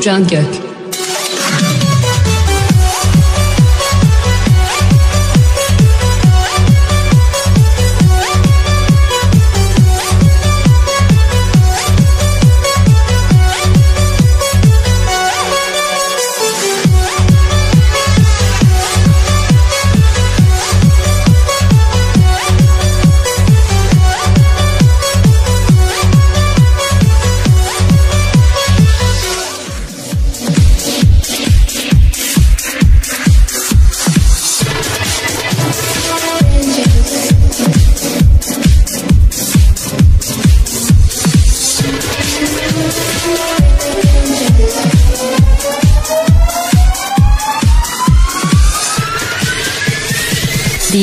Oğulcan Gök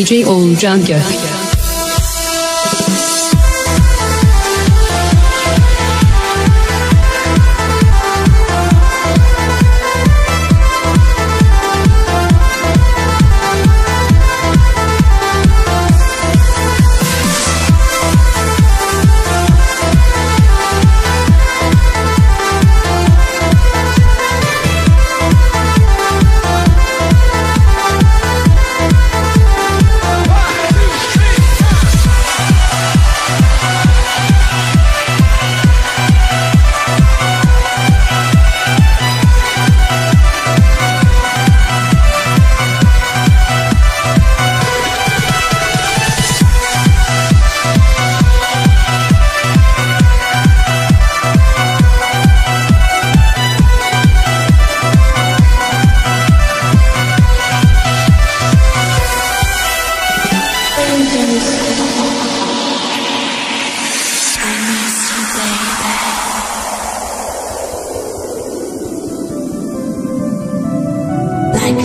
DJ Oğulcan Gök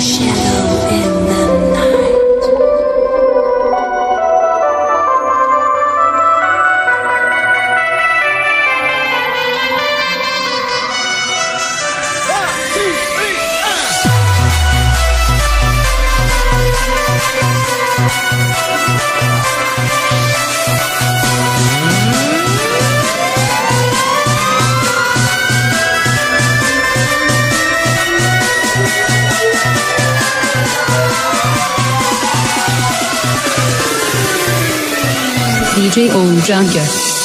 shell. DJ Old Junker.